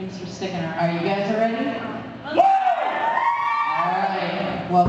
Thanks for sticking around. Are you guys ready? Uh-huh. All right. Well,